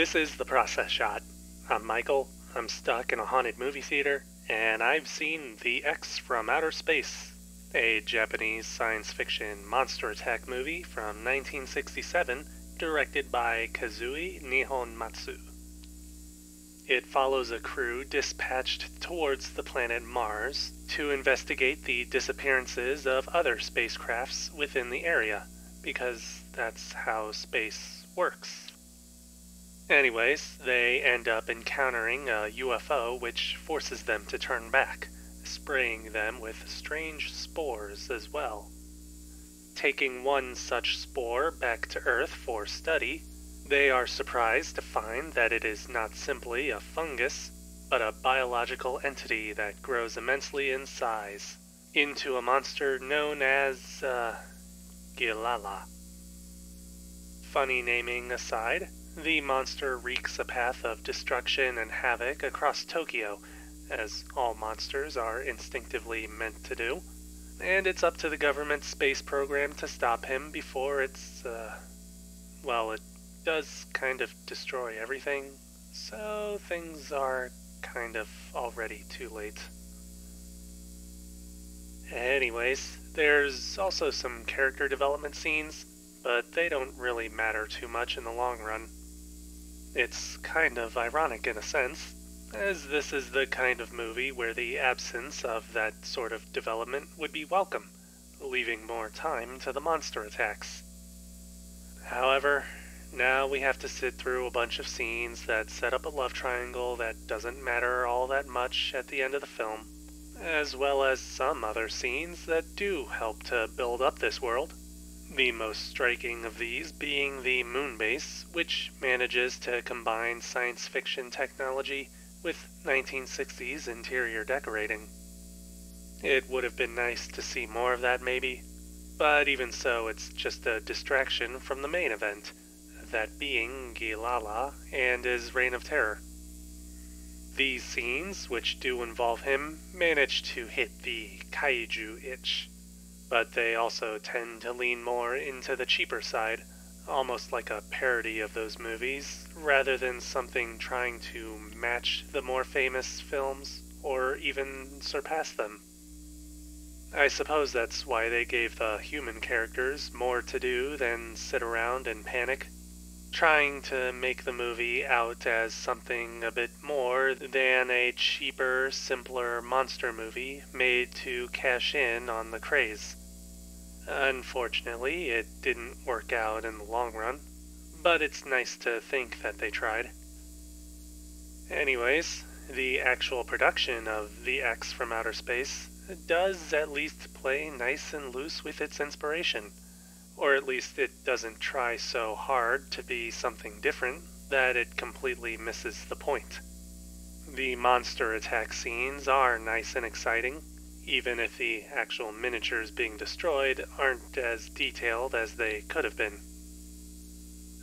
This is the process shot. I'm Michael. I'm stuck in a haunted movie theater, and I've seen The X from Outer Space, a Japanese science fiction monster attack movie from 1967, directed by Kazui Nihonmatsu. It follows a crew dispatched towards the planet Mars to investigate the disappearances of other spacecrafts within the area, because that's how space works. Anyways, they end up encountering a UFO which forces them to turn back, spraying them with strange spores as well. Taking one such spore back to Earth for study, they are surprised to find that it is not simply a fungus, but a biological entity that grows immensely in size into a monster known as, uh, Gilala. Funny naming aside, the monster wreaks a path of destruction and havoc across Tokyo, as all monsters are instinctively meant to do, and it's up to the government space program to stop him before it's, uh, well, it does kind of destroy everything, so things are kind of already too late. Anyways, there's also some character development scenes, but they don't really matter too much in the long run. It's kind of ironic in a sense, as this is the kind of movie where the absence of that sort of development would be welcome, leaving more time to the monster attacks. However, now we have to sit through a bunch of scenes that set up a love triangle that doesn't matter all that much at the end of the film, as well as some other scenes that do help to build up this world. The most striking of these being the moon base, which manages to combine science fiction technology with 1960s interior decorating. It would have been nice to see more of that, maybe, but even so, it's just a distraction from the main event, that being Gilala and his reign of terror. These scenes, which do involve him, manage to hit the kaiju itch but they also tend to lean more into the cheaper side, almost like a parody of those movies, rather than something trying to match the more famous films or even surpass them. I suppose that's why they gave the human characters more to do than sit around and panic, trying to make the movie out as something a bit more than a cheaper, simpler monster movie made to cash in on the craze. Unfortunately, it didn't work out in the long run, but it's nice to think that they tried. Anyways, the actual production of The X from Outer Space does at least play nice and loose with its inspiration, or at least it doesn't try so hard to be something different that it completely misses the point. The monster attack scenes are nice and exciting, even if the actual miniatures being destroyed aren't as detailed as they could have been.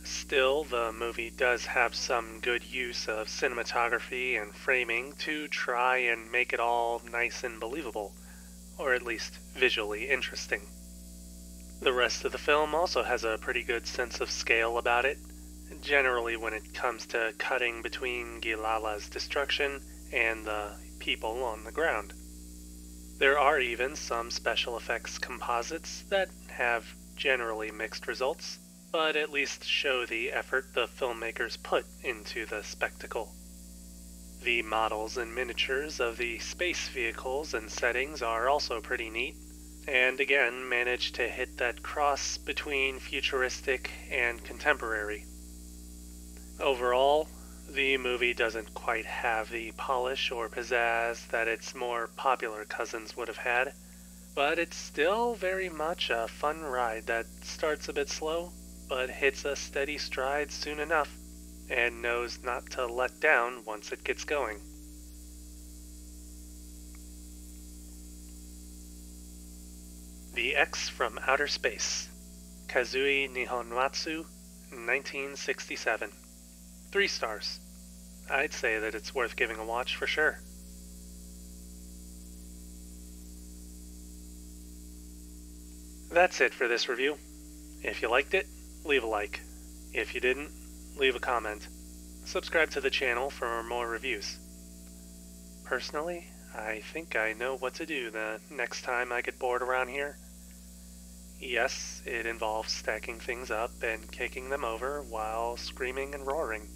Still, the movie does have some good use of cinematography and framing to try and make it all nice and believable, or at least visually interesting. The rest of the film also has a pretty good sense of scale about it, generally when it comes to cutting between Gilala's destruction and the people on the ground. There are even some special effects composites that have generally mixed results, but at least show the effort the filmmakers put into the spectacle. The models and miniatures of the space vehicles and settings are also pretty neat, and again manage to hit that cross between futuristic and contemporary. Overall, the movie doesn't quite have the polish or pizzazz that its more popular cousins would have had, but it's still very much a fun ride that starts a bit slow, but hits a steady stride soon enough, and knows not to let down once it gets going. The X from Outer Space Kazui Nihonmatsu, 1967 Three stars. I'd say that it's worth giving a watch for sure. That's it for this review. If you liked it, leave a like. If you didn't, leave a comment. subscribe to the channel for more reviews. Personally, I think I know what to do the next time I get bored around here. Yes, it involves stacking things up and kicking them over while screaming and roaring.